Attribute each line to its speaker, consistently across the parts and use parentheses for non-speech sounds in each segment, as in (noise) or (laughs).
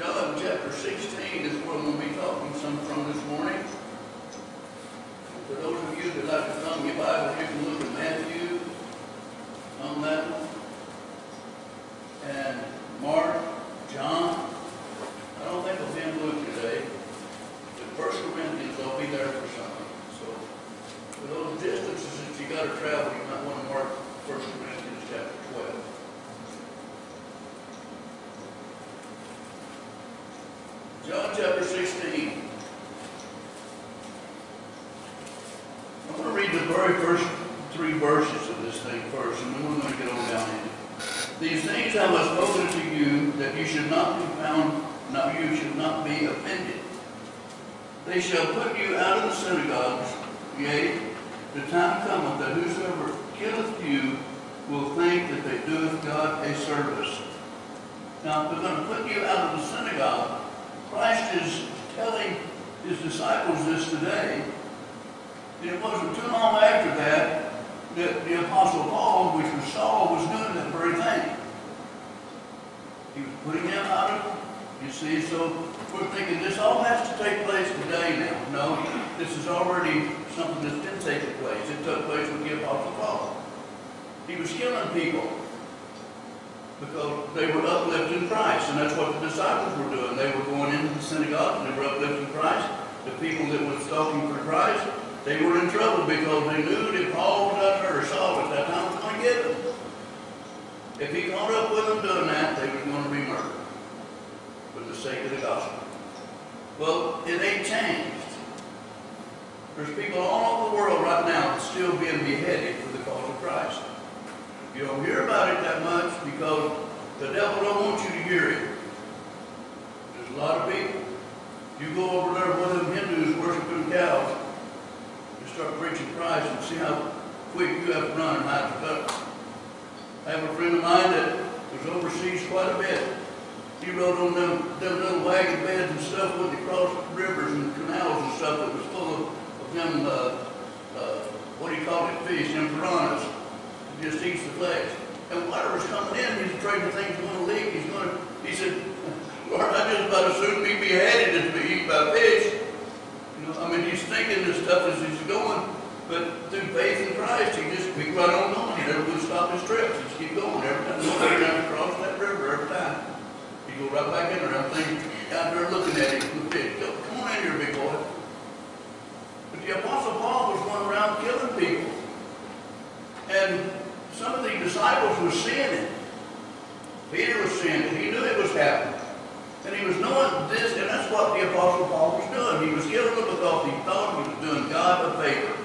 Speaker 1: John chapter 16 is where I'm going to be talking some from this morning. For those of you that like to thumb your Bible, you can look at Matthew on that one. And Mark, John. I don't think be in Luke today. But First Corinthians, I'll be there for some. So for those distances that you got to travel, you might want to mark First Corinthians chapter 12. John chapter 16. I'm going to read the very first three verses of this thing first, and then we're going to get on down in it. These things I have spoken to you, that you should not be found, not you should not be offended. They shall put you out of the synagogues, yea, the time cometh that whosoever killeth you will think that they doeth God a service. Now, they're going to put you out of the synagogue, Christ is telling his disciples this today. It wasn't too long after that that the Apostle Paul, which was Saul, was doing that very thing. He was putting them out of, you see, so we're thinking this all has to take place today now. No, this is already something that's been taking place. It took place with the Apostle Paul. He was killing people because they were uplifting Christ, and that's what the disciples were doing. They were going into the synagogue, and they were uplifting Christ. The people that were stalking for Christ, they were in trouble because they knew that Paul was out there, or at that time was going to get them. If he caught up with them doing that, they were going to be murdered for the sake of the gospel. Well, it ain't changed. There's people all over the world right now that's still being beheaded for the cause of Christ. You don't hear about it that much because the devil don't want you to hear it. There's a lot of people. You go over there with them Hindus worshiping cows, start preaching Christ and see how quick you have to run and hide the cover. I have a friend of mine that was overseas quite a bit. He rode on them, them little wagon beds and stuff when he crossed rivers and canals and stuff that was full of, of them, uh, uh, what do you call it, fish, them piranhas. He just eats the flesh. And water was coming in, he's afraid the thing's going to leak. He's going to, he said, (laughs) Lord, I just about as soon be beheaded as be eaten by fish. You know, I mean, he's thinking this stuff as he's going, but through faith in Christ, he just keep right on going. He never would stop his trips. He just keep going. Every time he down across that river, every time. He go right back in there. I'm thinking, out there looking at him, look at him. Come on in here, big boy. But the Apostle Paul was going around killing people. And some of the disciples were seeing it. Peter was seeing it. He knew it was happening. And he was knowing this, and that's what the Apostle Paul was doing. He was killing them because he thought he was doing God a favor.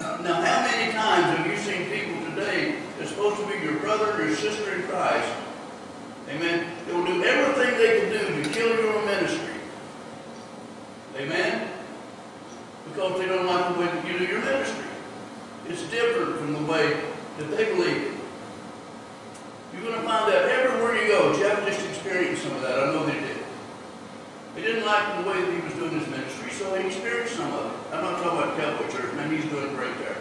Speaker 1: Now, how many times have you seen people today that's supposed to be your brother or your sister in Christ? Amen. They will do everything they can do to kill your ministry. Amen. Because they don't like the way that you do your ministry. It's different from the way that they believe. You're going to find that everywhere you go. Jeff just experienced some of that. I know they did. They the way that he was doing his ministry, so he experienced some of it. I'm not talking about Cowboy Church, man, he's doing great there.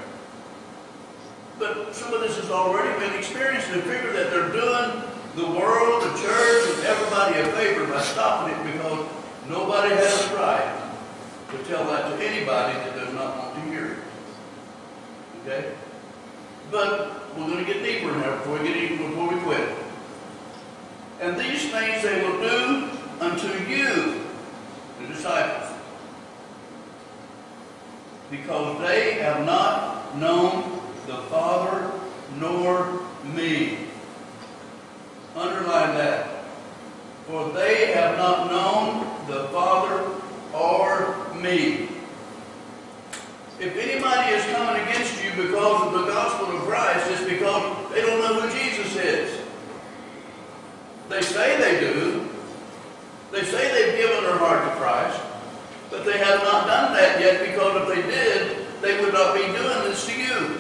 Speaker 1: But some of this has already been experienced, and figure that they're doing the world, the church, and everybody a favor by stopping it because nobody has a right to tell that to anybody that does not want to hear it. Okay? But we're going to get deeper in there before we get even before we quit. And these things they will do unto you, the disciples, because they have not known the Father nor me. Underline that. For they have not known the Father or me. If anybody is coming against you because of the gospel of Christ, it's because they don't know who Jesus is. They say they do. They say they've given their heart to Christ, but they have not done that yet because if they did, they would not be doing this to you.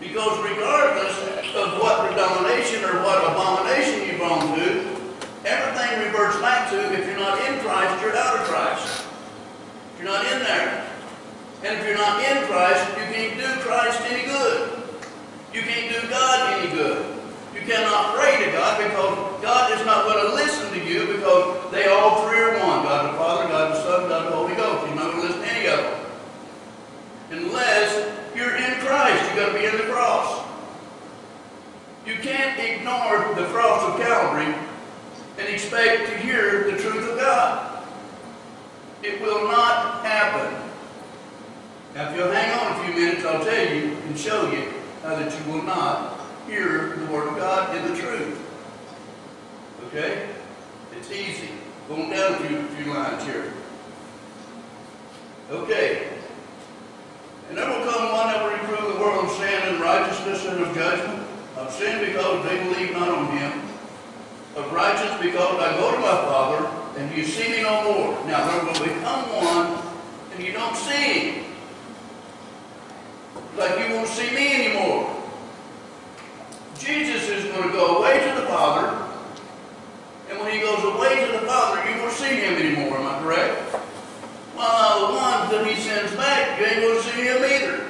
Speaker 1: Because regardless of what denomination or what abomination you belong to, everything reverts back to if you're not in Christ, you're out of Christ. You're not in there. And if you're not in Christ, you can't do Christ any good. You can't do God any good cannot pray to God because God is not going to listen to you because they all three are one. God the Father, God the Son, God the Holy Ghost. You're not going to listen to any of them. Unless you're in Christ. You've got to be in the cross. You can't ignore the cross of Calvary and expect to hear the truth of God. It will not happen. Now, if you'll hang on a few minutes, I'll tell you and show you how that you will not hear the Word of God in the truth. Okay? It's easy. Going down a few, few lines here. Okay. And there will come one that will reprove the world of sin and righteousness and of judgment. Of sin because they believe not on him. Of righteousness because I go to my Father and you see me no more. Now there will become one and you don't see him. Like you won't see me anymore. Jesus is going to go away to the Father. And when he goes away to the Father, you won't see him anymore. Am I correct? Well, the ones that he sends back, you ain't going to see him either.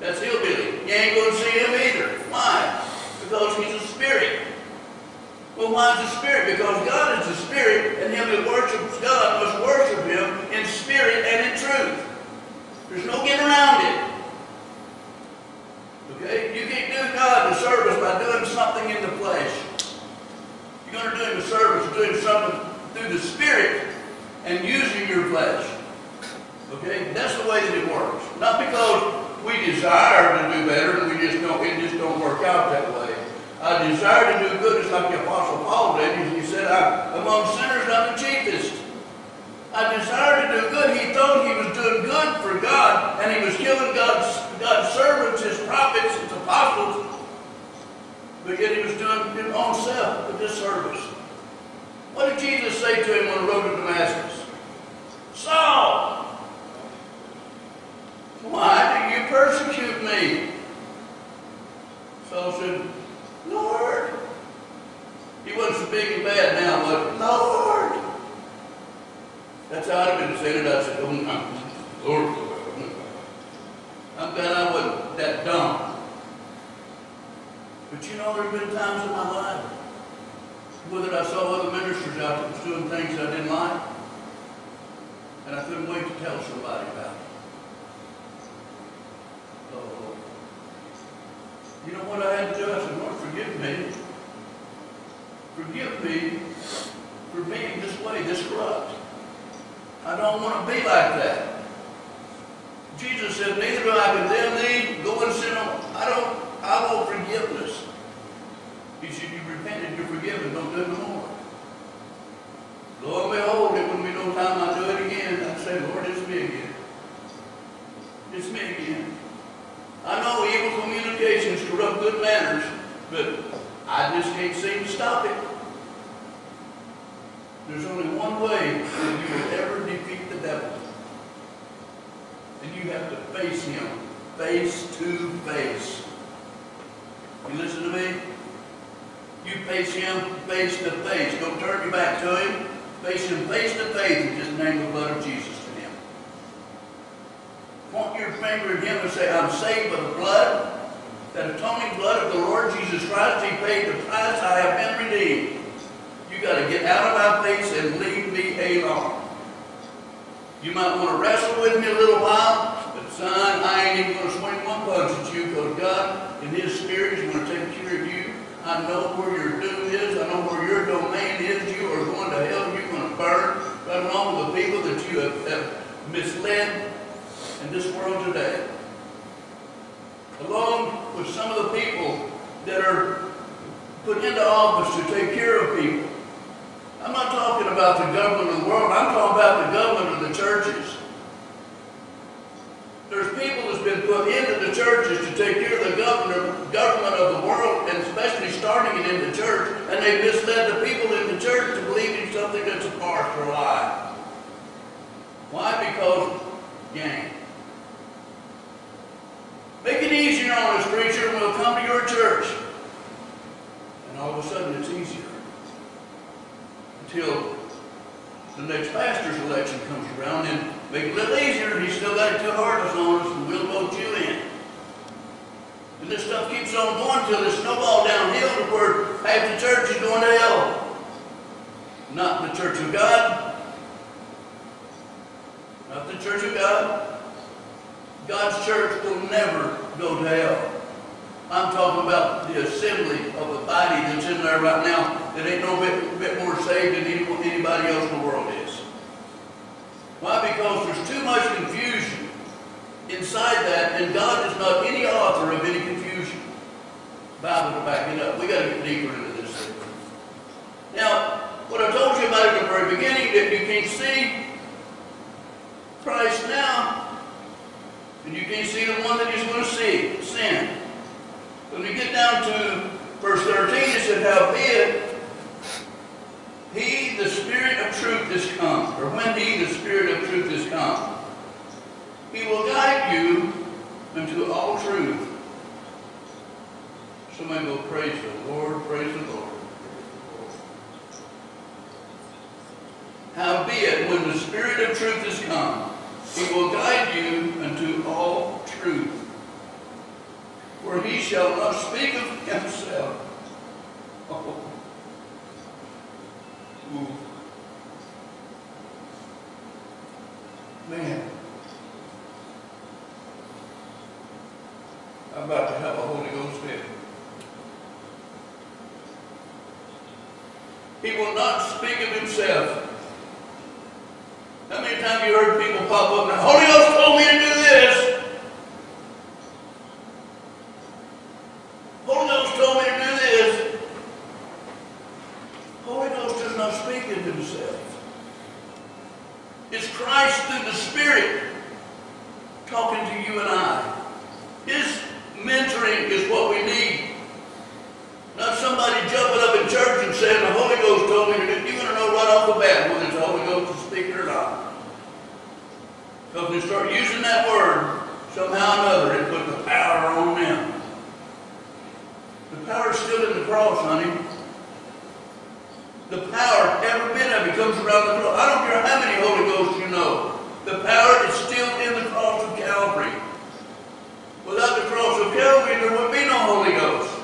Speaker 1: That's hillbilly. You ain't going to see him either. Why? Because he's a spirit. Well, why is a spirit? Because God is a spirit, and him that worships God must worship him in spirit and in truth. There's no getting around it. Okay? You can't do God the service by doing something in the flesh. You're going to do him the service, doing something through the spirit and using your flesh. Okay? That's the way that it works. Not because we desire to do better and we just don't, it just don't work out that way. I desire to do good, just like the Apostle Paul did. He said, I, among sinners, I'm the chiefest. I desire to do good. He thought he was doing good for God, and he was killing God's, God's servants, his prophets, his apostles, but yet he was doing his own self a disservice. What did Jesus say to him on the road to Damascus? Saul, why do you persecute me? Saul said, Lord. He wasn't so big and bad now, but Lord. That's how I'd have been saying it. I said, oh, no. Lord. I'm glad I wasn't that dumb. But you know, there have been times in my life whether I saw other ministers out was doing things I didn't like, and I couldn't wait to tell somebody about it. Oh, you know what I had to do? I said, Lord, forgive me. Forgive me for being this way, this corrupt. I don't want to be like that. Jesus said, neither do I condemn thee, go and sin on. I don't, I want forgiveness. He said, you repented, you're forgiven, don't do it no more. Lo and behold, it wouldn't be no time I do it again. I'd say, Lord, it's me again. It's me again. I know evil communications corrupt good manners, but I just can't seem to stop it. There's only one way that you will ever defeat the devil. And you have to face him face to face. You listen to me? You face him face to face. Don't turn your back to him. Face him face to face and just name the blood of Jesus to him. Point your finger at him and say, I'm saved by the blood, that atoning blood of the Lord Jesus Christ. He paid the price. I have been redeemed. You got to get out of my face and leave me alone. You might want to wrestle with me a little while, but son, I ain't even going to swing one punch at you because God, in His Spirit, is going to take care of you. I know where your doom is. I know where your domain is. You are going to hell. You're going to burn right along with the people that you have, have misled in this world today. Along with some of the people that are put into office to take care of people. I'm not talking about the government of the world. I'm talking about the government of the churches. There's people that's been put into the churches to take care of the government, government of the world, and especially starting it in the church, and they misled the people in the church to believe in something that's a farce or lie. Why? Because gang. Make it easier on us, preacher, and we'll come to your church. And all of a sudden it's easier. Until the next pastor's election comes around and make it a little easier, and he's still got two hardest on us, and we'll vote you in. And this stuff keeps on going till it's snowball downhill to where half the church is going to hell. Not the church of God. Not the church of God. God's church will never go to hell. I'm talking about the assembly of the body that's in there right now that ain't no bit, bit more saved than any- anybody else in the world is. Why? Because there's too much confusion inside that, and God is not any author of any confusion. Bible to back it up. We got to get deeper into this thing. Now, what I told you about at the very beginning, that you can see Christ now, and you can see the one that he's going to see, sin. When we get down to verse 13, it said, how Howbeit, he, the Spirit of truth, is come, or when he, the Spirit of truth, is come, he will guide you into all truth. Somebody go praise the Lord, praise the Lord. Howbeit, when the Spirit of truth is come, he will guide you into all truth. For he shall not speak of himself. Oh. (laughs) Man. I'm about to have a Holy Ghost fit. He will not speak of himself. How many times you heard people pop up and Holy Ghost told me to do this? Holy Ghost told me to do this. Holy Ghost does not speak of himself. It's Christ through the Spirit talking to you and I. His mentoring is what we need. Not somebody jumping up in church and saying, the Holy Ghost told me to do You're going to know right off the bat whether it's the Holy Ghost is speaking or not. Because when you start using that word, somehow or another, it puts the power on them. The power's still in the cross, honey. The power, every bit of it comes around the cross. I don't care how many Holy Ghosts you know. The power is still in the cross of Calvary. Without the cross of Calvary, there would be no Holy Ghost.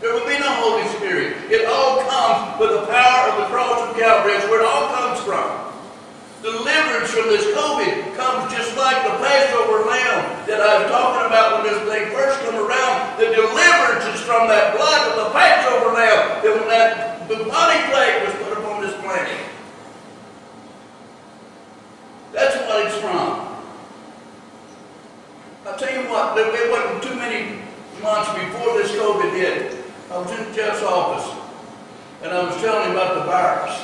Speaker 1: There would be no Holy Spirit. It all comes with the power of the cross of Calvary. That's where it all comes from. Deliverance from this COVID comes just like the Passover lamb that I was talking about when this thing first come around. The deliverance is from that blood of the Passover lamb that when that bubonic plague was put upon this planet. That's what it's from. I'll tell you what, there there wasn't too many months before this COVID hit. I was in Jeff's office, and I was telling him about the virus.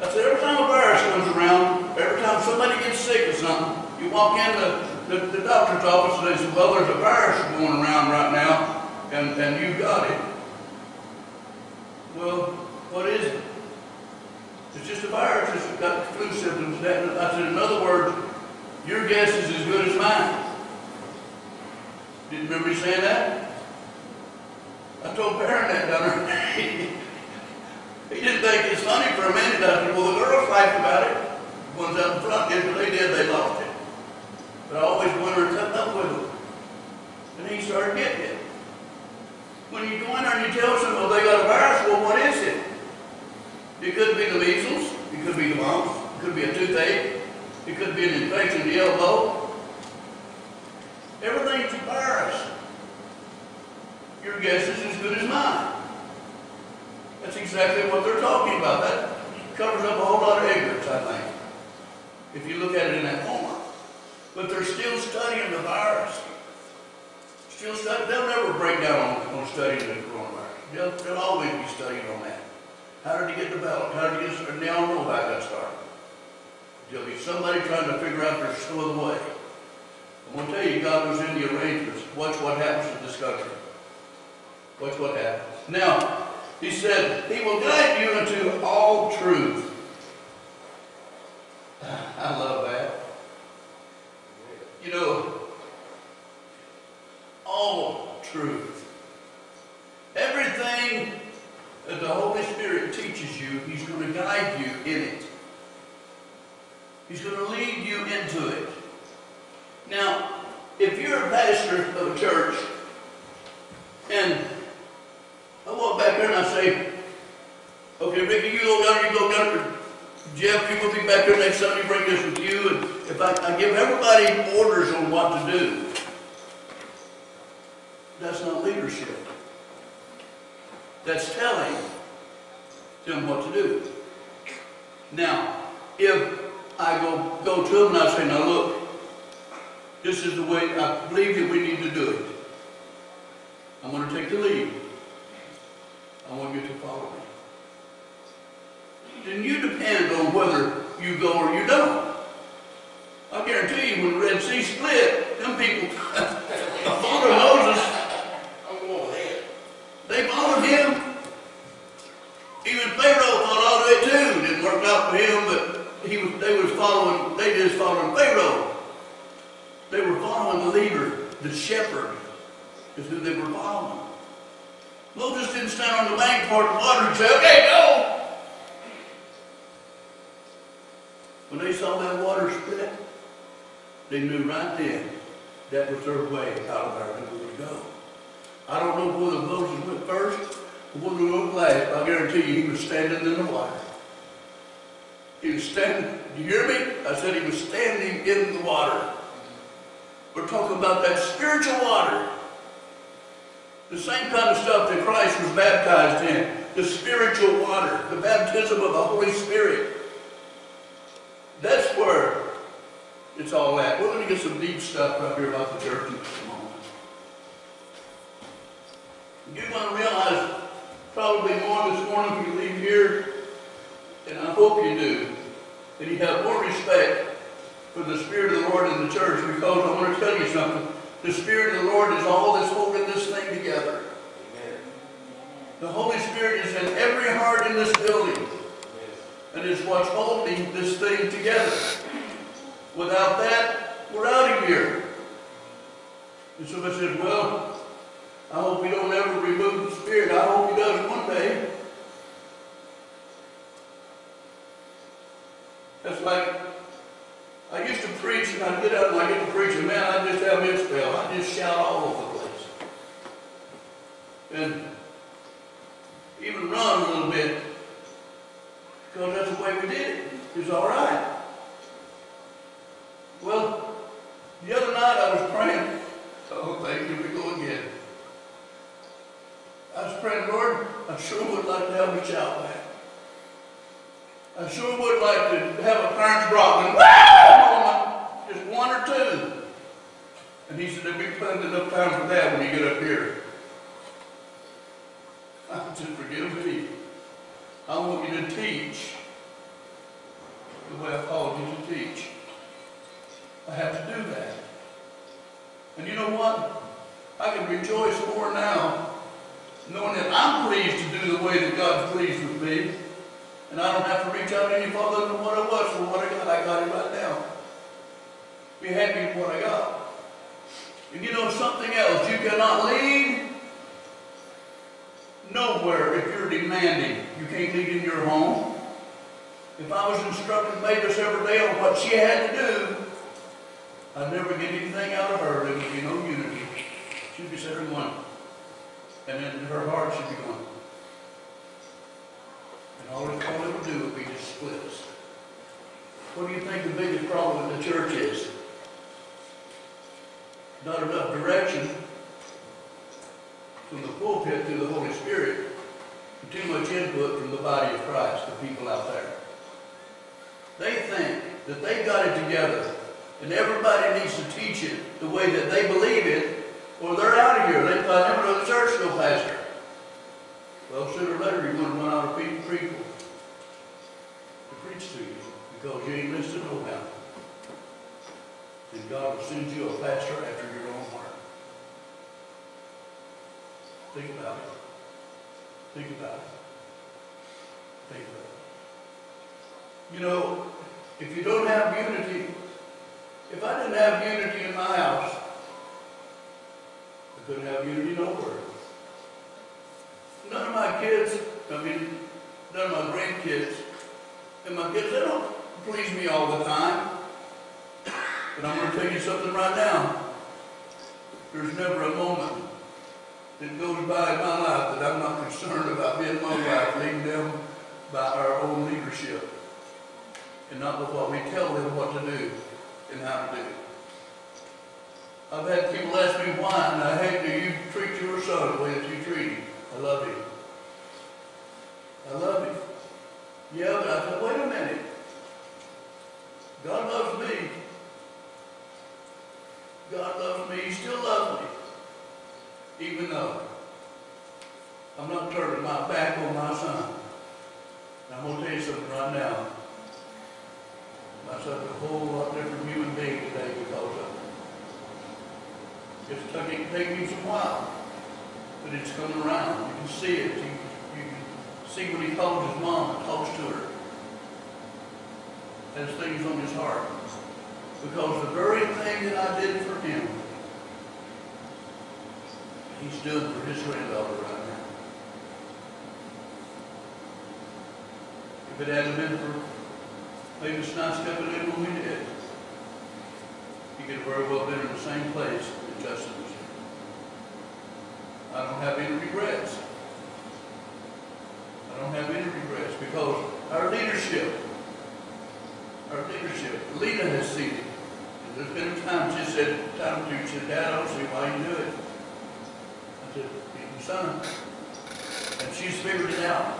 Speaker 1: I said, every time a virus comes around, every time somebody gets sick or something, you walk in the, the, the doctor's office and they say, well, there's a virus going around right now, and, and you've got it. Well, what is it? It's just a virus. It's got flu symptoms. That, I said, in other words, your guess is as good as mine. Didn't remember me saying that? I told Perrin that (laughs) he didn't think it's funny for a minute. I said, well, the girls laughed about it. Ones out front did, but they did. They lost it. But I always to cut up with them. And he started getting it. When you go in there and you tell someone they got a virus, well, what is it? It could be the measles. It could be the mumps. It could be a toothache. It could be an infection in the elbow. Everything's a virus. Your guess is as good as mine. That's exactly what they're talking about. That covers up a whole lot of ignorance, I think, if you look at it in that form. But they're still studying the virus. Still studying. They'll never break down on, on studying the coronavirus. They'll, they'll always be studying on that. How did it get developed? How did he get started? They all know how it got started. There'll be somebody trying to figure out their still of the way. I'm going to tell you, God was in the arrangements. Watch what happens to this country. Watch what happens. Now, he said, He will guide you into all truth. I love that. You know, all truth. Everything that the Holy Spirit teaches you, He's going to guide you in it. He's going to lead you into it. Now, if you're a pastor of a church, and I walk back there and I say, okay, Ricky, you go down, you go down there. Jeff, you will be back here next Sunday, bring this with you. And if I, I give everybody orders on what to do, That's not leadership. That's telling them what to do. Now, if I go, go to them and I say, now look, this is the way I believe that we need to do it. I'm going to take the lead. I want you to follow me. Then you depend on whether you go or you don't. I guarantee you, when the Red Sea split, them people (laughs) followed Moses. They followed him. Even Pharaoh followed it too. Didn't work out for him, but he was, they was following, they just following Pharaoh. They were following the leader, the shepherd, is who they were following. Moses didn't stand on the bank part of the water and say, okay, go. When they saw that water split, they knew right then that was their way out of there they would go. I don't know whether Moses went first or whether he went last, I guarantee you he was standing in the water. He was standing, do you hear me? I said he was standing in the water. We're talking about that spiritual water. The same kind of stuff that Christ was baptized in. The spiritual water, the baptism of the Holy Spirit. That's where it's all at. We're going to get some deep stuff up here about the church in just a moment. You're going to realize probably more this morning when you leave here, and I hope you do, that you have more respect for the Spirit of the Lord in the church because I want to tell you something. The Spirit of the Lord is all that's holding this thing together.
Speaker 2: Amen.
Speaker 1: The Holy Spirit is in every heart in this building And is what's holding this thing together. Without that, we're out of here. And somebody says, well, I hope he don't ever remove the Spirit. I hope he does one day. That's like, I used to preach and I'd get out and I'd get to preach and man, I just have a spell. I just shout all over the place. And even run a little bit because that's the way we did it. It's all right. Well, the other night I was praying. Oh, thank you. We go again. I was praying, Lord, I sure would like to have a shout back. I sure would like to have a Clarence Brockman. Just one or two. And he said, there'll be plenty enough time for that when you get up here. (laughs) I said, forgive me. I want you to teach the way I called you to teach. I have to do that. And you know what? I can rejoice more now knowing that I'm pleased to do the way that God's pleased with me. And I don't have to reach out any farther than what I was for what I got. I got it right now. Be happy with what I got. And you know something else? You cannot lead nowhere if you're demanding. You can't lead in your home. If I was instructing Mavis every day on what she had to do, I'd never get anything out of her. There would be no unity. She'd be sitting one. And then her heart should be going. And all it, all would do would be just split us. What do you think the biggest problem in the church is? Not enough direction from the pulpit to the Holy Spirit, too much input from the body of Christ, the people out there. They think that they got it together, and everybody needs to teach it the way that they believe it, or they're out of here. They find never another church no pastor. Well, sooner or later, you're going to run out of pe- people to preach to you because you ain't listening no. And God will send you a pastor after your own heart. Think about it. Think about it. Think about it. You know, if you don't have unity, if I didn't have unity in my house, I couldn't have unity nowhere. None of my kids, I mean, none of my grandkids, and my kids, they don't please me all the time. But I'm going to tell you something right now. There's never a moment that goes by in my life that I'm not concerned about me and my wife leading them by our own leadership. And not with what we tell them what to do and how to do. I've had people ask me why, and I hate do you treat your son the way that you treat him. I love him. I love him. Yeah, but I said, wait a minute. God loves me. God loves me. He still loves me. Even though I'm not turning my back on my son. And I'm going to tell you something right now. My son's a whole lot different human being today because of it. It's taking, taking him some while, but it's coming around. You can see it. You, you can see when he calls his mom and talks to her. Has things on his heart. Because the very thing that I did for him, he's doing for his granddaughter right now. If it hadn't been for maybe Snide stepping in when we did, he could have very well been in the same place that Justin was in. I don't have any regrets. I don't have any regrets because our leadership, our leadership, Lena has seen it. And there's been times she said, time to, she said, Dad, I don't see why you do it. I said, "Because, son, and she's figured it out.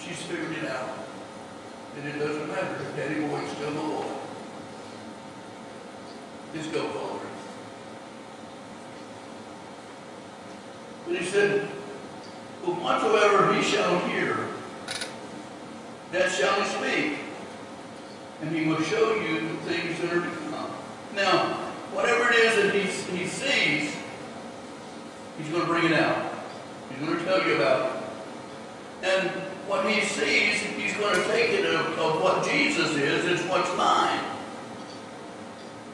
Speaker 1: She's figured it out. And it doesn't matter if Daddy Boy's still Lord. Just go forward. And he said, Well, whatsoever he shall hear, that shall he speak. And he will show you the things that are to come. Now, whatever it is that he, he sees, he's going to bring it out. He's going to tell you about it. And what he sees, he's going to take it of, of what Jesus is, it's what's mine.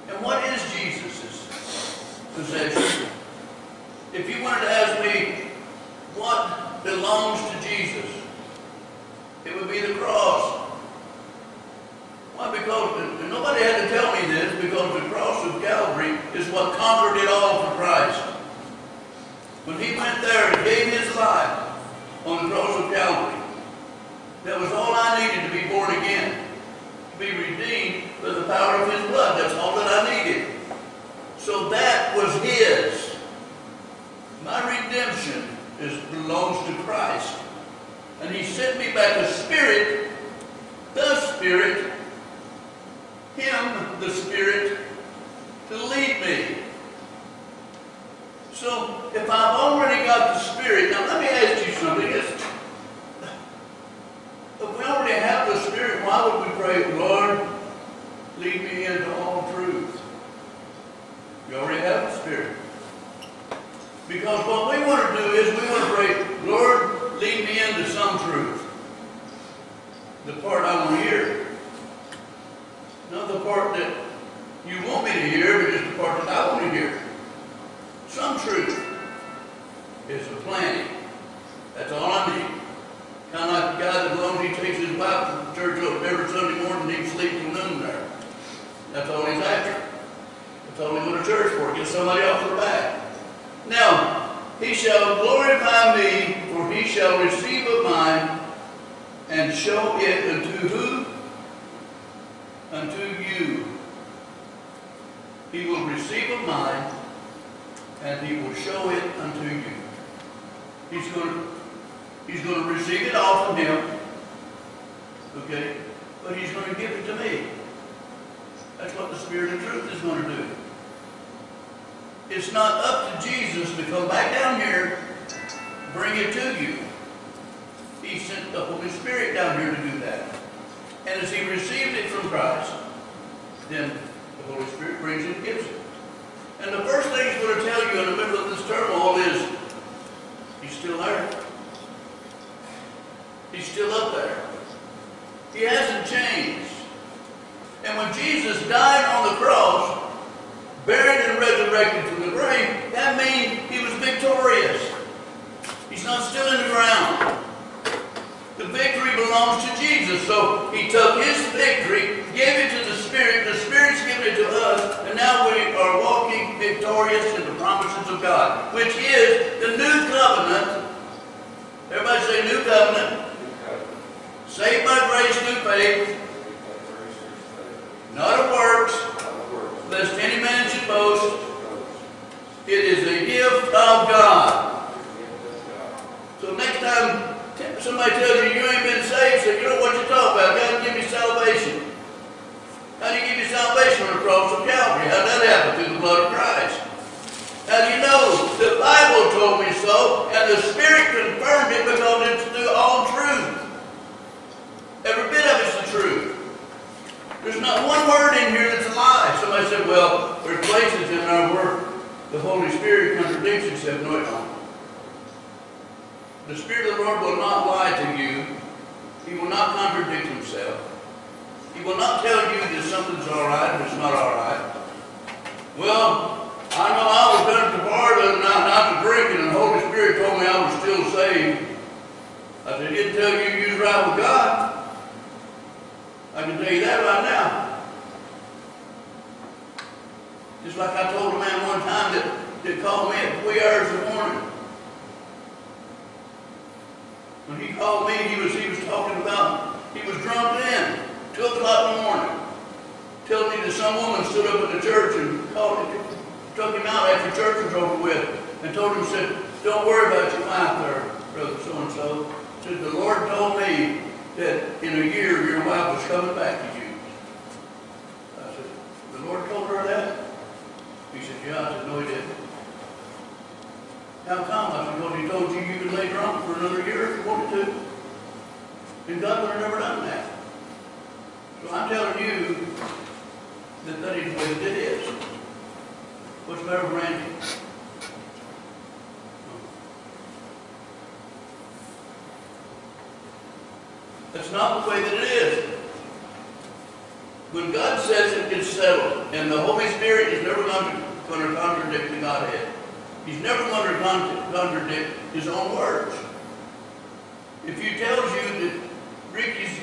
Speaker 1: And what is Jesus' possession? If you wanted to ask me what belongs to Jesus, it would be the cross. Why? Because nobody had to tell me this, because the cross of Calvary is what conquered it all for Christ. When he went there and gave his life on the cross of Calvary, that was all I needed to be born again, to be redeemed by the power of his blood. That's all that I needed. So that was his. My redemption is belongs to Christ. And he sent me back a spirit, can tell you that right now. Just like I told a man one time that, that called me at three hours in the morning. When he called me, he was, he was talking about, he was drunk then, two o'clock in the morning. Telling me that some woman stood up in the church and called him, took him out after church was over with, and told him, said, don't worry about your wife there, brother so-and-so. Said, the Lord told me that in a year your wife was coming back to you. I said, the Lord told her that? He said, yeah. I said, no, he didn't. How come? I said, because he told you you could lay drunk for another year if you wanted to. And God would have never done that. So I'm telling you that that is the way it is. What's the matter, Randy? That's not the way that it is. When God says it, it's settled. And the Holy Spirit is never going to, contradict the Godhead. He's never going to con- contradict his own words. If he tells you that Ricky's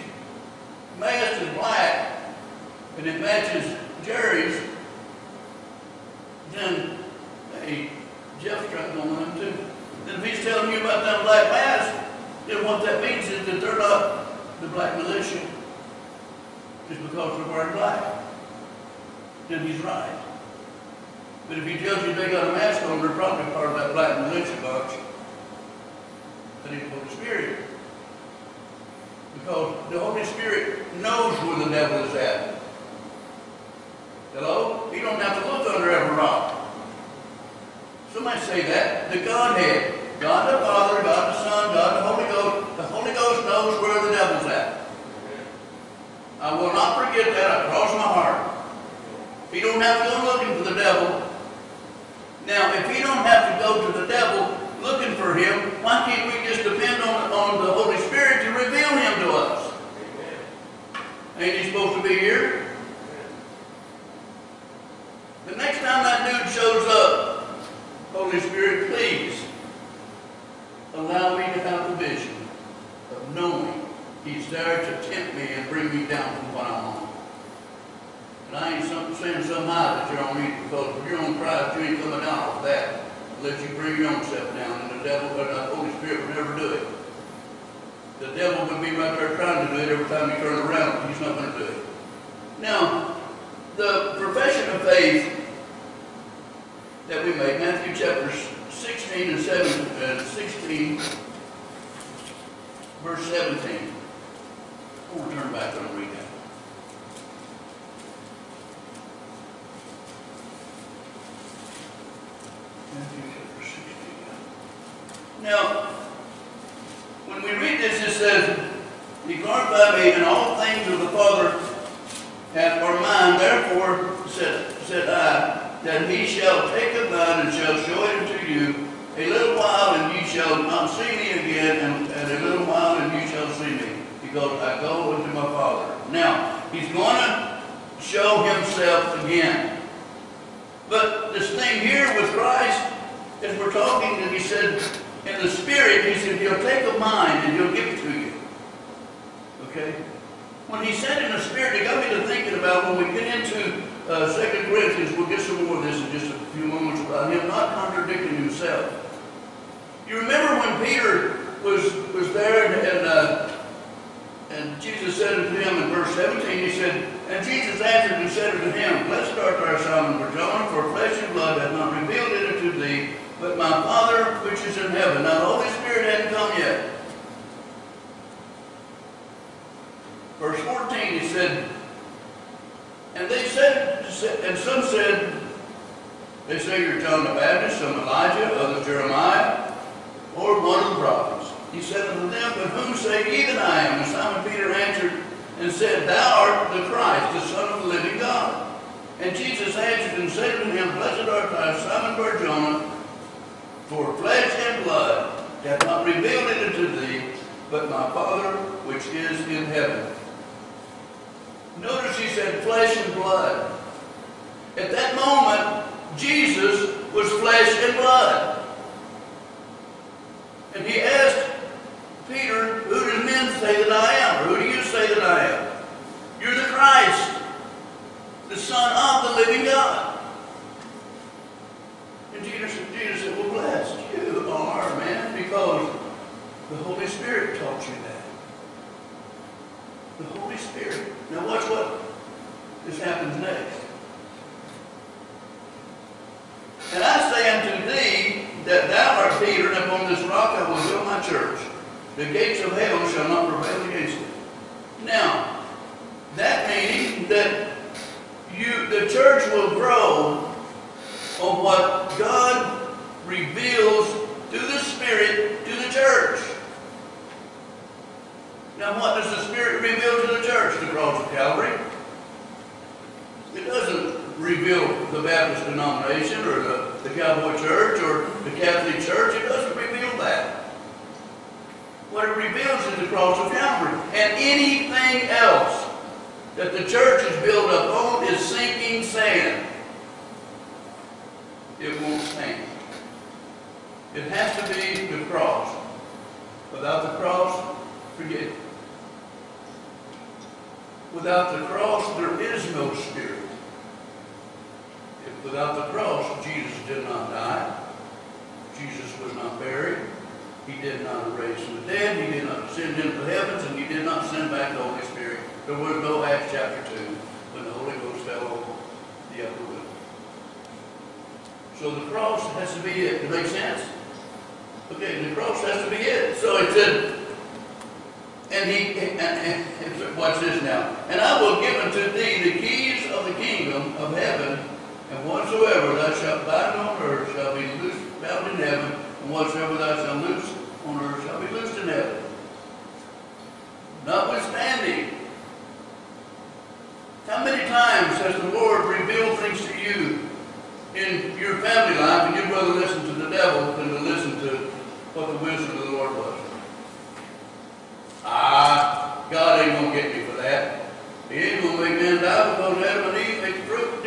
Speaker 1: mask is black and it matches Jerry's, then, hey, Jeff's trying on them too. Then if he's telling you about that black mask, then what that means is that they're not the black militia just because they're wearing black. Then he's right. But if he tells you they got a mask on, they're probably part of that black militia bunch. That the Holy Spirit. Because the Holy Spirit knows where the devil is at. Hello? He don't have to look under every rock. Somebody say that. The Godhead. God the Father, God the Son, God the Holy Ghost. The Holy Ghost knows where the devil. I will not forget that across my heart. He don't have to go looking for the devil. Now, if he don't have to go to the devil looking for him, why can't we just depend on, on the Holy Spirit to reveal him to us? Ain't he supposed to be here? The next time that dude shows up, Holy Spirit, please allow me to have the vision of knowing he's there to tempt me and bring me down from what I'm on. And I ain't some, saying high that you're on either, because if you're on Christ, you ain't coming down off that unless you bring your own self down, and the devil, or the Holy Spirit would never do it. The devil would be right there trying to do it every time you turn around, he's not going to do it. Now, the profession of faith that we made, Matthew chapter 16 and 7, uh, 16, verse 17. I want to turn back and read that. Matthew chapter 16. Now, when we read this, it says, He glorified me, and all things of the Father have are mine. Therefore, said, said I, that he shall take of mine and shall show it unto you. A little while, and you shall not see me again, and, and a little while, and you shall see me, I go unto my Father. Now, he's going to show himself again. But this thing here with Christ, as we're talking, and he said, in the Spirit, he said, he'll take a mine and he'll give it to you. Okay? When he said in the Spirit, it got me to thinking about when we get into uh, 2 Corinthians, we'll get some more of this in just a few moments, about him not contradicting himself. You remember when Peter was, was there and, and, uh, and Jesus said unto him in verse 17, he said, And Jesus answered and said unto him, Blessed art thou, Simon Barjona, for flesh and blood hath not revealed it unto thee, but my Father which is in heaven. Now the Holy Spirit hadn't come yet. Verse 14, he said, and they said, and some said, they say you're John the Baptist, some Elijah, others Jeremiah, or one of the prophets. He said unto them, But whom say ye that I am? And Simon Peter answered and said, Thou art the Christ, the Son of the living God. And Jesus answered and said unto him, Blessed art thou, Simon Barjona, for flesh and blood hath not revealed it unto thee, but my Father which is in heaven. Notice he said flesh and blood. At that moment, Jesus was flesh and blood. And he asked Peter, who do men say that I am? Or who do you say that I am? You're the Christ, the Son of the living God. And Jesus, Jesus said, well, blessed you are, man, because the Holy Spirit taught you that. The Holy Spirit. Now watch what this happens next. And I say unto thee that thou art Peter, and upon this rock I will build my church. The gates of hell shall not prevail against it. Now, that meaning that you, the church will grow on what God reveals through the Spirit to the church. Now, what does the Spirit reveal to the church? The cross of Calvary. It doesn't reveal the Baptist denomination or the, the Cowboy Church or the Catholic Church. It doesn't reveal that. What it reveals is the cross of Calvary. And anything else that the church is built upon is sinking sand. It won't stand. It has to be the cross. Without the cross, forget it. Without the cross, there is no spirit. If without the cross, Jesus did not die. Jesus was not buried. He did not raise from the dead. He did not ascend into the heavens, and he did not send back the Holy Spirit. There was no Acts chapter 2 when the Holy Ghost fell over the upper room. So the cross has to be it. Does that make sense? Okay, the cross has to be it. So it said, and he, and, and, and watch this now. And I will give unto thee the keys of the kingdom of heaven, and whatsoever thou shalt bind on earth shall be loosed, bound in heaven, and whatsoever thou shalt loose on earth shall be loosed in heaven. Notwithstanding, how many times has the Lord revealed things to you in your family life, and you'd rather listen to the devil than to listen to what the wisdom of the Lord was? Ah, God ain't gonna get me for that. He ain't gonna make men die because Adam and Eve ate the fruit.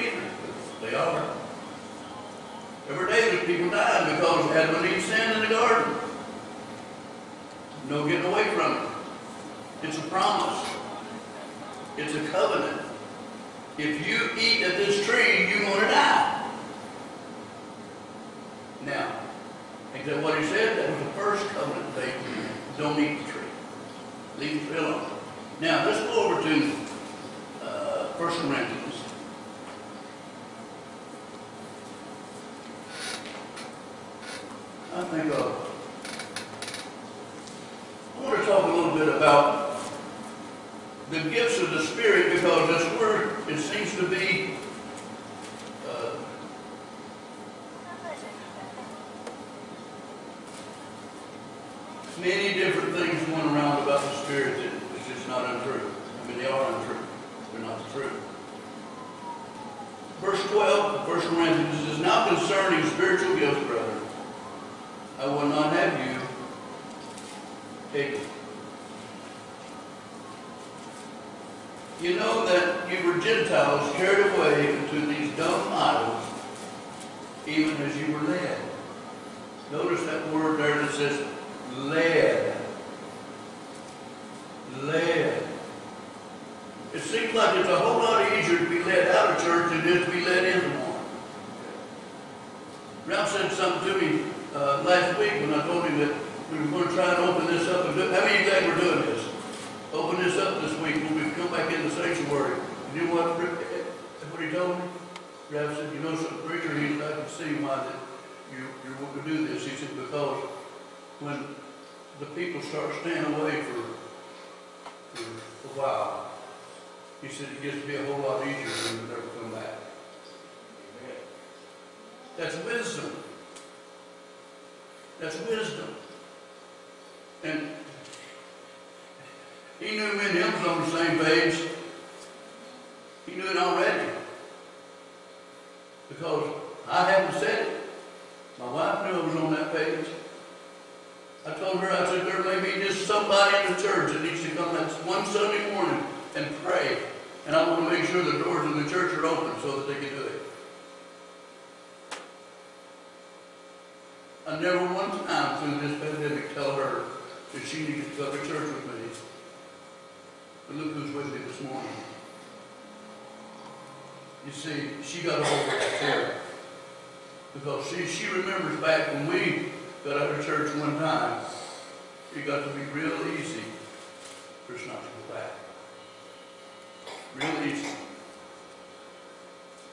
Speaker 1: They are. Every day there's people dying because Adam and Eve sinned in the garden. No getting away from it. It's a promise. It's a covenant. If you eat of this tree, you're going to die. Now, ain't that what he said? That was the first covenant thing. Don't eat the tree. Leave the tree alone. Now, let's go over to uh, 1 Corinthians. I uh, I want to talk a little bit about the gifts of the Spirit because this word, it seems to be uh, many different things going around about the Spirit that is just not untrue. I mean, they are untrue. They're not the truth. Verse 12, 1 Corinthians is now concerning spiritual gifts, brethren. I will not have you take You know that you were Gentiles carried away into these dumb idols, even as you were led. Notice that word there that says led. Led. It seems like it's a whole lot easier to be led out of church than it is to be led into one. Ralph said something to me uh, last week when I told him that we were going to try and open this up. And do, how many of you glad we're doing this? Open this up this week when we come back in the sanctuary. You know what, Rick, what he told me? Ralph said, you know, some preacher, he, I can see why that you, you're you're to do this? He said, because when the people start staying away for, for a while, he said it gets to be a whole lot easier when they never come back.
Speaker 2: Amen.
Speaker 1: That's wisdom. That's wisdom. And he knew me and him was on the same page. He knew it already. Because I haven't said it. My wife knew I was on that page. I told her, I said, there may be just somebody in the church that needs to come that one Sunday morning and pray. And I want to make sure the doors in the church are open so that they can do it. I never one time through this pandemic tell her that she needed to come to church with me. But look who's with me this morning. You see, she got a hold of that. Because she, she remembers back when we got out of church one time, it got to be real easy for us not to go back. Real easy.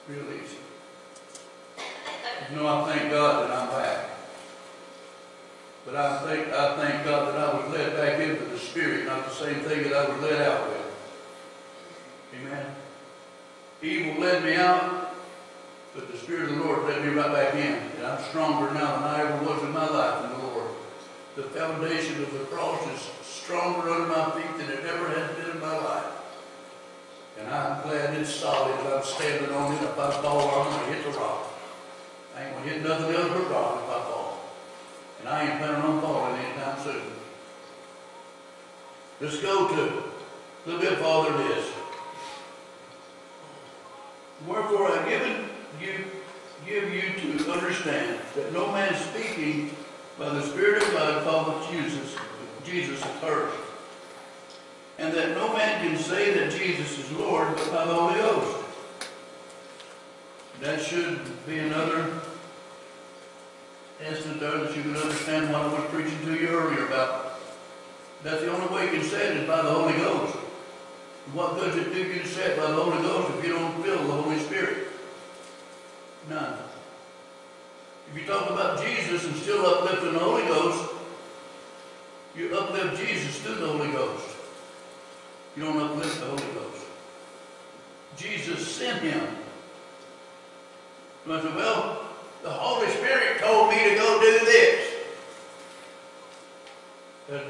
Speaker 1: Real easy. You know, I thank God that I'm back. But I think, I thank God that I was led back into the Spirit, not the same thing that I was led out with. Amen. Evil led me out, but the Spirit of the Lord led me right back in. And I'm stronger now than I ever was in my life in the Lord. The foundation of the cross is stronger under my feet than it ever has been in my life. And I'm glad it's solid, I'm standing on it. If I fall, I'm gonna hit the rock. I ain't gonna hit nothing else but rock. And I ain't planning on falling anytime soon. Let's go to a little bit farther this. Wherefore I you, give you to understand that no man speaking by the Spirit of God calleth Jesus, Jesus accursed. And that no man can say that Jesus is Lord but by the Holy Ghost. That should be another instant there that you can understand what I was preaching to you earlier about. That's the only way you can say it is by the Holy Ghost. What good does it do you to say it by the Holy Ghost if you don't feel the Holy Spirit? None. If you talk about Jesus and still uplifting the Holy Ghost, you uplift Jesus through the Holy Ghost. You don't uplift the Holy Ghost. Jesus sent him. And I said, well, the Holy Spirit told me to go do this. But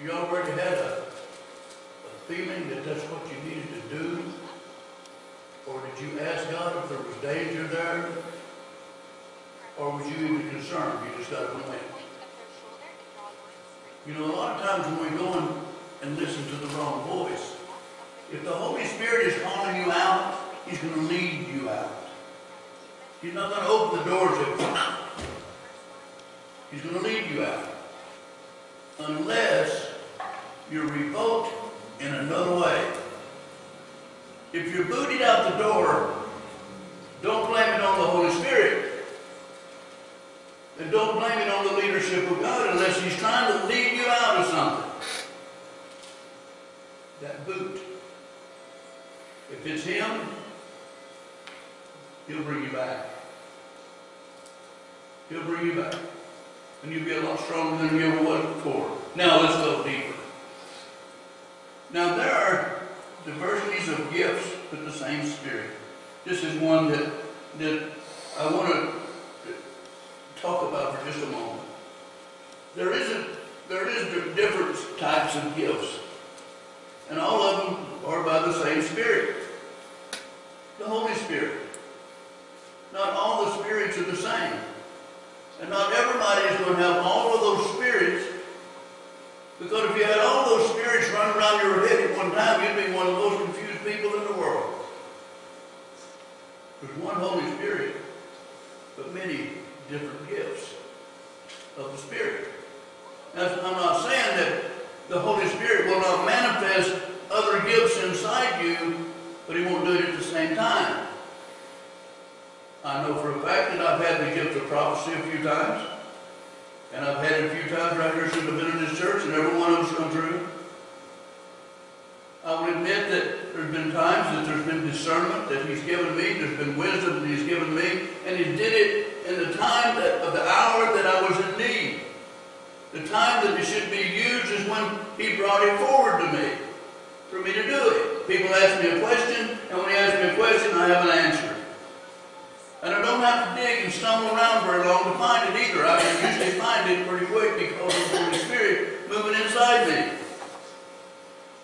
Speaker 1: you already had a, a feeling that that's what you needed to do? Or did you ask God if there was danger there? Or was you even concerned? You just got to went. You know, a lot of times when we go and, and listen to the wrong voice, if the Holy Spirit is calling you out, He's going to lead you out. He's not going to open the doors and He's going to lead you out. Unless you're in another way. If you're booted out the door, don't blame it on the Holy Spirit. And don't blame it on the leadership of God unless He's trying to lead you out of something. That boot. If it's Him, He'll bring you back. He'll bring you back. And you'll be a lot stronger than you ever was before. Now let's go deeper. Now there are diversities of gifts, but the same Spirit. This is one that, that I want to talk about for just a moment. There is a, there is di- different types of gifts, and all of them are by the same Spirit, the Holy Spirit. Not all the spirits are the same, and not everybody is going to have all of those spirits. Because if you had all those spirits running around your head at one time, you'd be one of the most confused people in the world. There's one Holy Spirit, but many different gifts of the Spirit. Now, I'm not saying that the Holy Spirit will not manifest other gifts inside you, but He won't do it at the same time. I know for a fact that I've had the gift of prophecy a few times, and I've had it a few times right here since I've been in this church, and every one of them's come true. I will admit that there's been times that there's been discernment that He's given me, there's been wisdom that He's given me, and He did it in the time that, of the hour that I was in need. The time that it should be used is when He brought it forward to me, for me to do it. People ask me a question, and when He asks me a question, I have an answer. And I don't have to dig and stumble around very long to find it either. I can usually find it pretty quick because of the Holy Spirit moving inside me.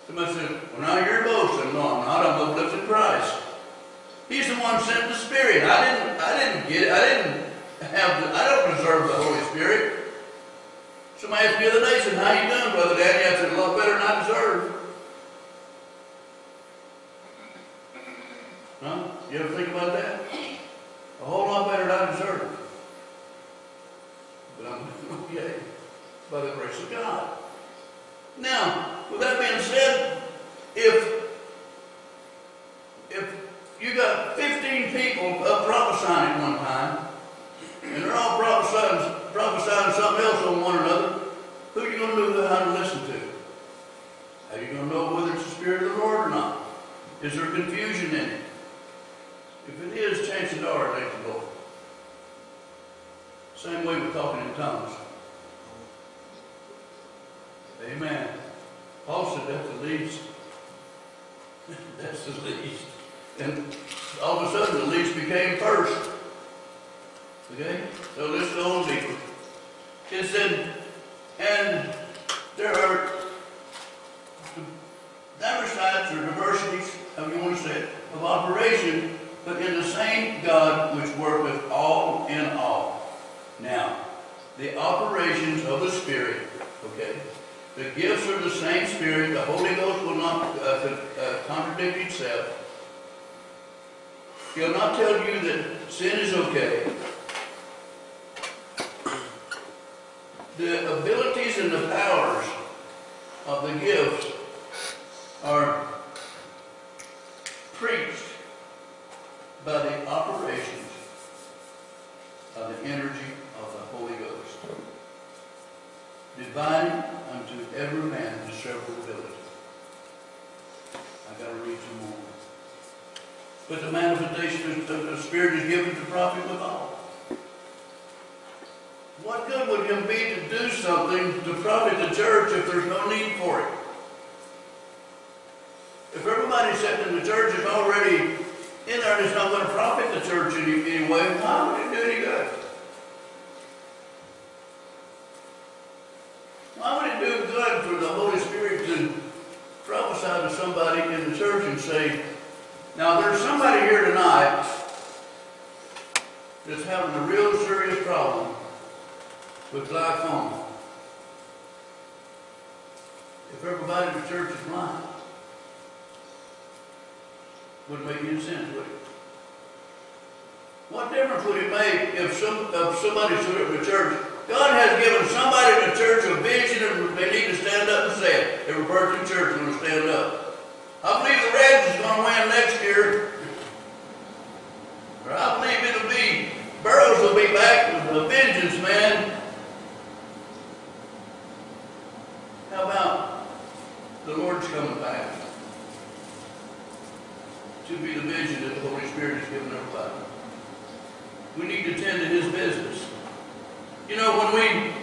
Speaker 1: Somebody said, well now you're boasting. No, I'm not. I'm in Christ. He's the one sent the Spirit. I didn't, I didn't get it. I didn't have the, I don't deserve the Holy Spirit. Somebody asked me the other day, said, how you doing, Brother Danny? I said, a lot better than I deserve. Huh? You ever think about that? A whole lot better than I deserve. But I'm okay by the grace of God. Now, with that being said, if if you got 15 people up prophesying at one time, and they're all prophesying, prophesying something else on one another, who are you going to know how to listen to? How are you going to know whether it's the Spirit of the Lord or not? Is there confusion in it? If it is, chances are it ain't the Lord. Same way with talking in tongues. Amen. Paul said that's the least. (laughs) that's the least. And all of a sudden the least became first. Okay? So let's go on deeper. It said, and there are diverse types or diversities, however you want to say it, of operation, but in the same God which worketh all in all. Now, the operations of the Spirit, okay, the gifts are the same Spirit. The Holy Ghost will not uh, uh, contradict itself. He'll not tell you that sin is okay. The abilities and the powers of the gifts are preached by the operations of the energy of the Holy Ghost, dividing unto every man his several ability. I gotta read some more. But the manifestation of the Spirit is given to profit withal. What good would it be to do something to profit the church if there's no need for it? If everybody sitting in the church is already in there and it's not going to profit the church any, anyway, why would it do any good? Why would it do good for the Holy Spirit to prophesy to somebody in say, now there's somebody here tonight that's having a real serious problem with glaucoma. If everybody in the church is blind, wouldn't make any sense, would it? What difference would it make if some if somebody stood up in the church? God has given somebody in the church a vision and they need to stand up and say it. Every person in the church is going to stand up. I believe the Reds is going to win next year. Or I believe it'll be, Burrows will be back with a vengeance, man. How about the Lord's coming back? To be the vision that the Holy Spirit has given everybody. We need to tend to His business. You know, when we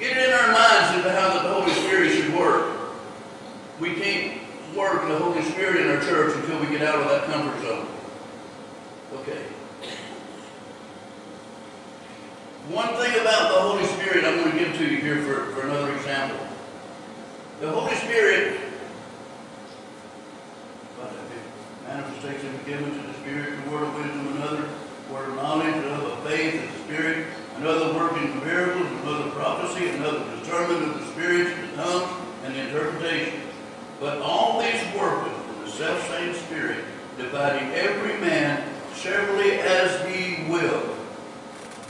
Speaker 1: get it in our minds into how the Holy Spirit should work, we can't work the Holy Spirit in our church until we get out of that comfort zone. Okay. One thing about the Holy Spirit I'm going to give to you here for, for another example. The Holy Spirit, manifestation given to the Spirit, the word of wisdom, another word of knowledge, another faith in the Spirit, another working of miracles, another prophecy, another discernment of the spirits, the tongues, and the interpretation. But all these worketh in the self-same Spirit, dividing every man severally as he will.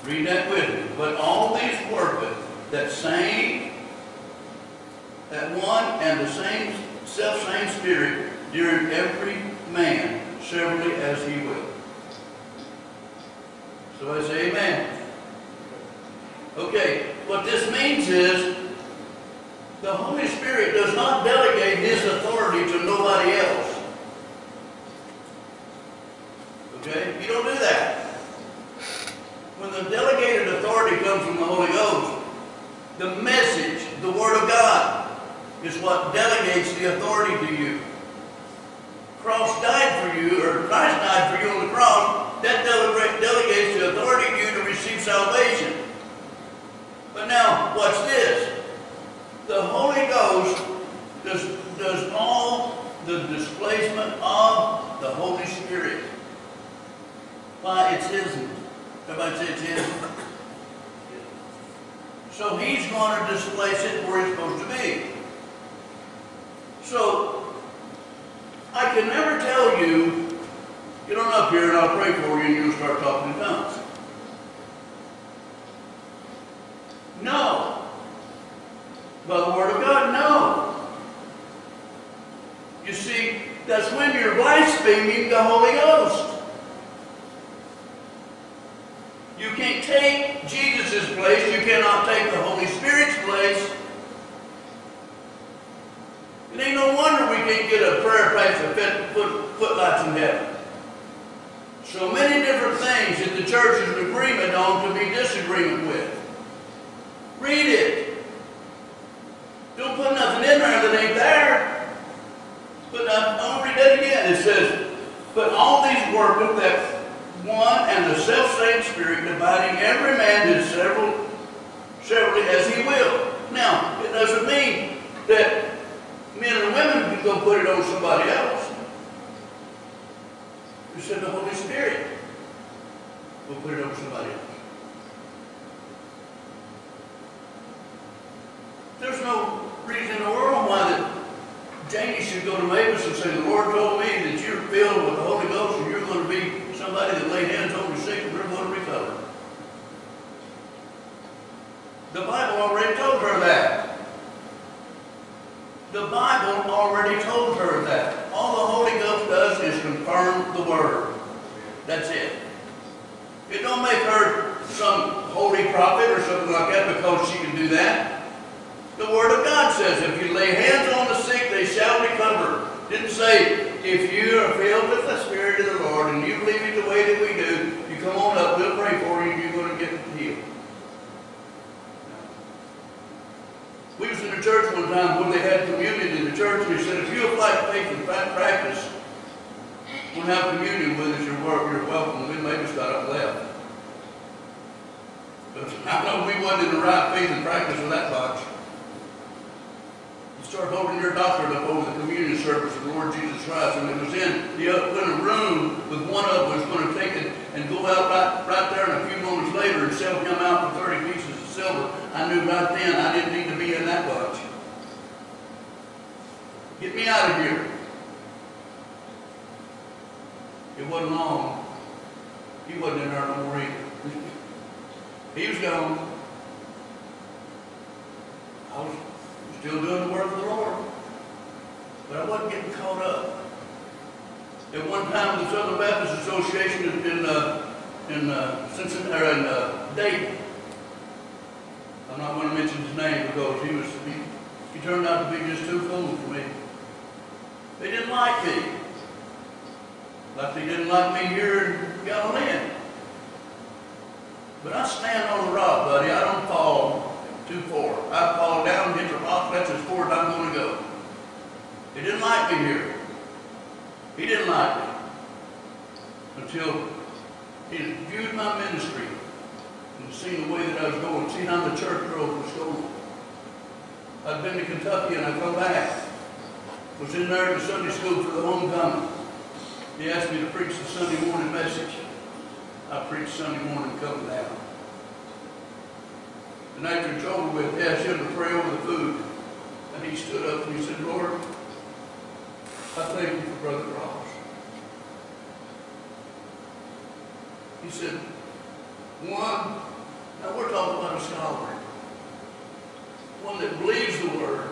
Speaker 1: Read that with me. But all these worketh that same, that one and the same self-same Spirit during every man severally as he will. So I say amen. Okay, what this means is the Holy Spirit does not delegate his authority to nobody else. Okay? You don't do that. When the delegated authority comes from the Holy Ghost, the message, the Word of God, is what delegates the authority to you. Cross died for you, or Christ died for you on the cross. That delegates the authority to you to receive salvation. But now, watch this. The Holy Ghost does, does all the displacement of the Holy Spirit. Why, it's His. Everybody say it's His. So He's going to displace it where it's supposed to be. So, I can never tell you, get on up here and I'll pray for you and you'll start talking in tongues. No. By the Word of God, no. You see, that's when you're blaspheming the Holy Ghost. You can't take Jesus' place, you cannot take the Holy Spirit's place. It ain't no wonder we can't get a prayer place fit foot, footlights in heaven. So many different things that the church is in agreement on to be disagreement with. Read it. Ain't there. But I'm, I'm gonna read that again. It says, But all these worketh that one and the self-same Spirit, dividing every man his several, severally as he will. Now, it doesn't mean that men and women can go put it on somebody else. It said the Holy Spirit will put it on somebody else. There's no reason in the world why that Janie should go to Mavis and say, the Lord told me that you're filled with the Holy Ghost and you're going to be somebody that laid hands on the sick and they're going to recover. The Bible already told her that. The Bible already told her that. All the Holy Ghost does is confirm the Word. That's it. It don't make her some holy prophet or something like that because she can do that. The Word of God says, if you lay hands on the sick, they shall recover. Didn't say, if you are filled with the Spirit of the Lord and you believe it the way that we do, you come on up, we'll pray for you and you're going to get healed. We was in a church one time when they had communion in the church, and they said, if you apply faith and practice, we'll have communion with us, you're, wel- you're welcome. We maybe just got up left. But (laughs) I know we wasn't in the right faith and practice with that bunch. Start holding your doctrine up over the communion service of the Lord Jesus Christ, and it was in the in a room with one of us going to take it and go out right, right there, and a few moments later and sell him out for 30 pieces of silver. I knew right then I didn't need to be in that bunch. Get me out of here. It wasn't long. He wasn't in there no more either. (laughs) he was gone. I was still doing the work of the Lord. But I wasn't getting caught up. At one time, the Southern Baptist Association in, in, uh, in uh, Cincinnati, or in uh, Dayton, I'm not going to mention his name because he was, he, he turned out to be just too cool for me. They didn't like me. Like they didn't like me here in Galilee. But I stand on the rock, buddy. I don't fall too far. I fall down and hit the rock. That's as far as I'm going to go. He didn't like me here. He didn't like me until he viewed my ministry and seen the way that I was going, seen how the church growth was going. I'd been to Kentucky and I come back. Was in there the Sunday school for the homecoming. He asked me to preach the Sunday morning message. I preached Sunday morning coming down. It's over with, he asked him to pray over the food. And he stood up and he said, Lord, I thank you for Brother Ross. He said, one, now we're talking about a scholar. One that believes the word,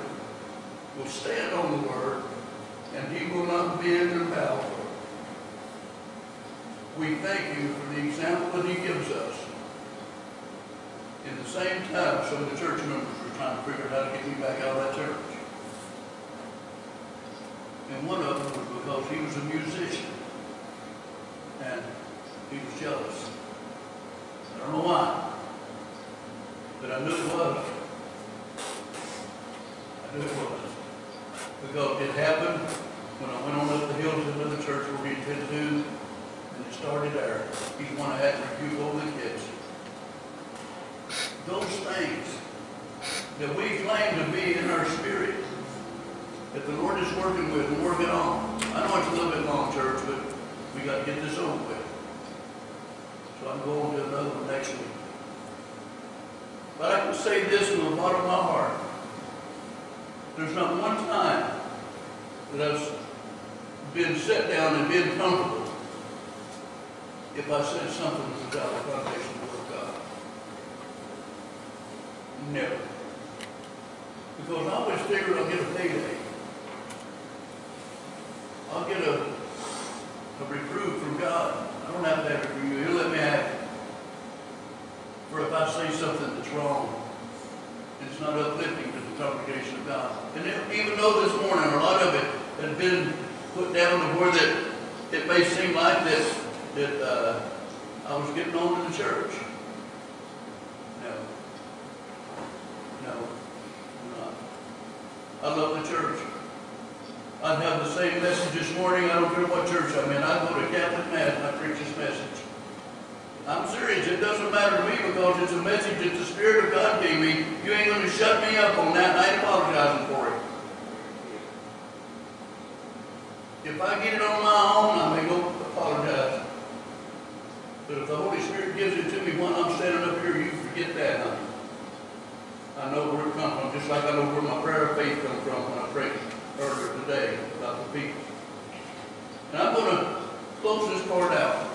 Speaker 1: will stand on the word, and he will not bend or bow. We thank you for the example that he gives us. In the same time, some of the church members were trying to figure out how to get me back out of that church. And one of them was because he was a musician. And he was jealous. I don't know why. But I knew it was. I knew it was. Because it happened when I went on up the hill to another church where we intended to, and it started there. He's one I had to rebuke over the kids. Those things that we claim to be in our spirit, that the Lord is working with and working on. I know it's a little bit long, church, but we got to get this over with. So I'm going to another one next week. But I can say this from the bottom of my heart. There's not one time that I've been set down and been comfortable if I said something that was out of the foundation of the Word of God. Never. Because I always figured I'll get a payday. I'll get a, a reproof from God. I don't have to have it from you. He'll let me have it. For if I say something that's wrong, it's not uplifting to the congregation of God. And even though this morning, a lot of it has been put down to where that it may seem like that, that, uh, I was getting on to the church. No. No, I'm not. I love the church. I'd have the same message this morning, I don't care what church I'm in, I go to Catholic Mass and I preach this message. I'm serious, it doesn't matter to me because it's a message that the Spirit of God gave me. You ain't gonna shut me up on that, and I apologizing for it. If I get it on my own, I may go apologize. But if the Holy Spirit gives it to me when I'm standing up here, you forget that, honey. I know where it comes from, just like I know where my prayer of faith comes from when I prayed earlier today about the people. And I'm going to close this part out.